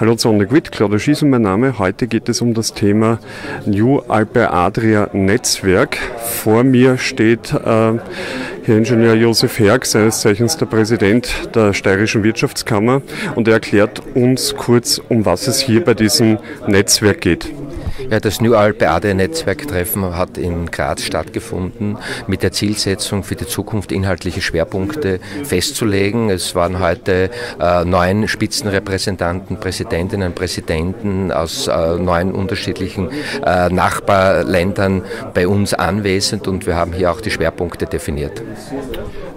Hallo zu On the Grid, Claudia Schießen mein Name. Heute geht es um das Thema New Alpe Adria Netzwerk. Vor mir steht äh, Herr Ingenieur Josef Herg, seines Zeichens der Präsident der Steirischen Wirtschaftskammer, und er erklärt uns kurz, um was es hier bei diesem Netzwerk geht. Ja, das New Alpe AD Netzwerktreffen hat in Graz stattgefunden mit der Zielsetzung für die Zukunft inhaltliche Schwerpunkte festzulegen. Es waren heute äh, neun Spitzenrepräsentanten, Präsidentinnen, Präsidenten aus äh, neun unterschiedlichen äh, Nachbarländern bei uns anwesend und wir haben hier auch die Schwerpunkte definiert.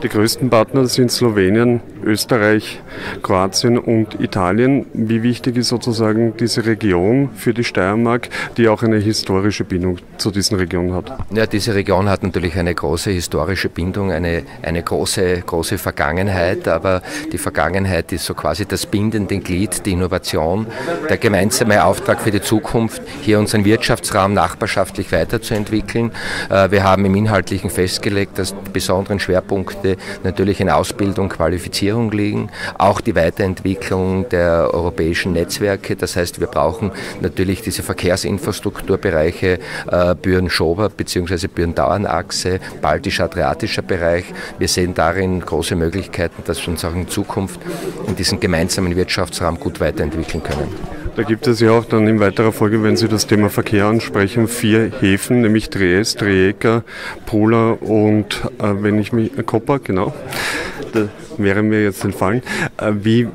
Die größten Partner sind Slowenien, Österreich, Kroatien und Italien. Wie wichtig ist sozusagen diese Region für die Steiermark, die auch eine historische Bindung zu diesen Regionen hat? Ja, diese Region hat natürlich eine große historische Bindung, eine, eine große, große Vergangenheit, aber die Vergangenheit ist so quasi das bindende Glied, die Innovation, der gemeinsame Auftrag für die Zukunft, hier unseren Wirtschaftsraum nachbarschaftlich weiterzuentwickeln. Äh, wir haben im Inhaltlichen festgelegt, dass die besonderen Schwerpunkte natürlich in Ausbildung, Qualifizierung liegen, auch die Weiterentwicklung der europäischen Netzwerke. Das heißt, wir brauchen natürlich diese Verkehrsinfrastrukturbereiche äh, Büren-Schober bzw. Büren-Dauernachse, baltisch-adriatischer Bereich. Wir sehen darin große Möglichkeiten, dass wir uns auch in Zukunft in diesem gemeinsamen Wirtschaftsraum gut weiterentwickeln können. Da gibt es ja auch dann in weiterer Folge, wenn Sie das Thema Verkehr ansprechen, vier Häfen, nämlich Triest, Rijeka, Pula und, äh, wenn ich mich, äh, Koper, genau, da wäre mir jetzt entfallen. Äh, wie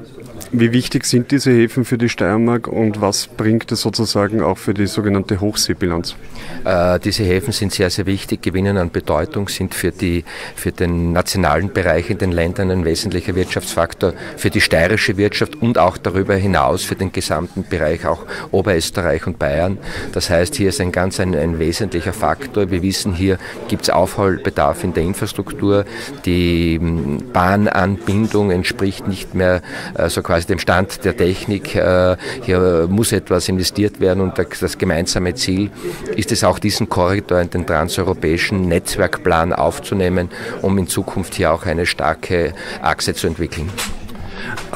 wie wichtig sind diese Häfen für die Steiermark und was bringt es sozusagen auch für die sogenannte Hochseebilanz? Äh, diese Häfen sind sehr, sehr wichtig, gewinnen an Bedeutung, sind für, die, für den nationalen Bereich in den Ländern ein wesentlicher Wirtschaftsfaktor, für die steirische Wirtschaft und auch darüber hinaus für den gesamten Bereich, auch Oberösterreich und Bayern. Das heißt, hier ist ein ganz ein, ein wesentlicher Faktor. Wir wissen, hier gibt es Aufholbedarf in der Infrastruktur. Die hm, Bahnanbindung entspricht nicht mehr äh, so quasi dem Stand der Technik. Äh, hier muss etwas investiert werden und das gemeinsame Ziel ist es auch, diesen Korridor in den transeuropäischen Netzwerkplan aufzunehmen, um in Zukunft hier auch eine starke Achse zu entwickeln.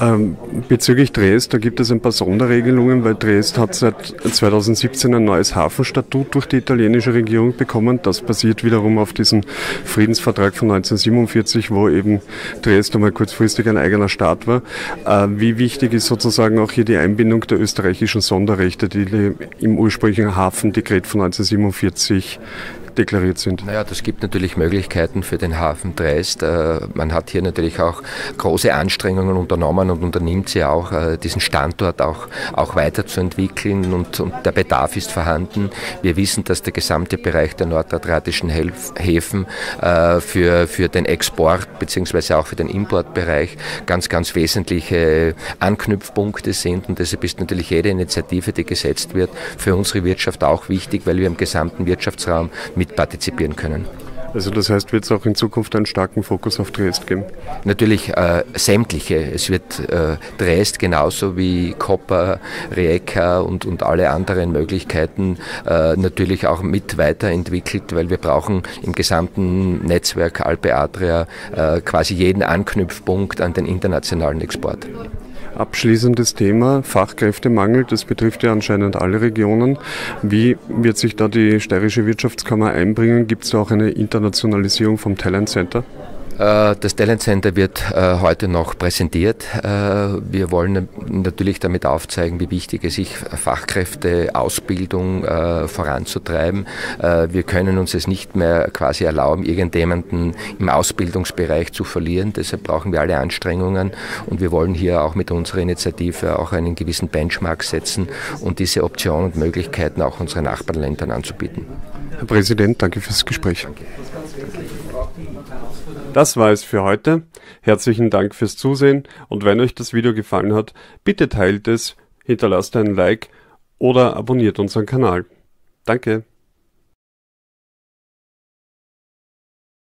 Ähm, bezüglich Dresd, da gibt es ein paar Sonderregelungen, weil Dresd hat seit 2017 ein neues Hafenstatut durch die italienische Regierung bekommen. Das basiert wiederum auf diesem Friedensvertrag von 1947, wo eben Dresd einmal kurzfristig ein eigener Staat war. Äh, wie wichtig ist sozusagen auch hier die Einbindung der österreichischen Sonderrechte, die im ursprünglichen Hafendekret von 1947 deklariert sind? Naja, das gibt natürlich Möglichkeiten für den Hafen Dreist. Äh, man hat hier natürlich auch große Anstrengungen unternommen und unternimmt sie auch, äh, diesen Standort auch, auch weiterzuentwickeln und, und der Bedarf ist vorhanden. Wir wissen, dass der gesamte Bereich der nordadriatischen Häfen äh, für, für den Export bzw. auch für den Importbereich ganz, ganz wesentliche Anknüpfpunkte sind und deshalb ist natürlich jede Initiative, die gesetzt wird, für unsere Wirtschaft auch wichtig, weil wir im gesamten Wirtschaftsraum mit partizipieren können. Also das heißt, wird es auch in Zukunft einen starken Fokus auf Triest geben? Natürlich äh, sämtliche. Es wird äh, Triest genauso wie Kopper, Rijeka und, und alle anderen Möglichkeiten äh, natürlich auch mit weiterentwickelt, weil wir brauchen im gesamten Netzwerk Alpe Adria äh, quasi jeden Anknüpfpunkt an den internationalen Export. Abschließendes Thema, Fachkräftemangel, das betrifft ja anscheinend alle Regionen. Wie wird sich da die steirische Wirtschaftskammer einbringen? Gibt es da auch eine Internationalisierung vom Talent Center? Äh, das Talent Center wird äh, heute noch präsentiert. Äh, wir wollen natürlich damit aufzeigen, wie wichtig es ist, Fachkräfteausbildung voranzutreiben. Wir können uns es nicht mehr quasi erlauben, irgendjemanden im Ausbildungsbereich zu verlieren. Deshalb brauchen wir alle Anstrengungen und wir wollen hier auch mit unserer Initiative auch einen gewissen Benchmark setzen und diese Optionen und Möglichkeiten auch unseren Nachbarländern anzubieten. Herr Präsident, danke fürs Gespräch. Danke. Das war es für heute. Herzlichen Dank fürs Zusehen und wenn euch das Video gefallen hat, bitte teilt es, hinterlasst einen Like oder abonniert unseren Kanal. Danke.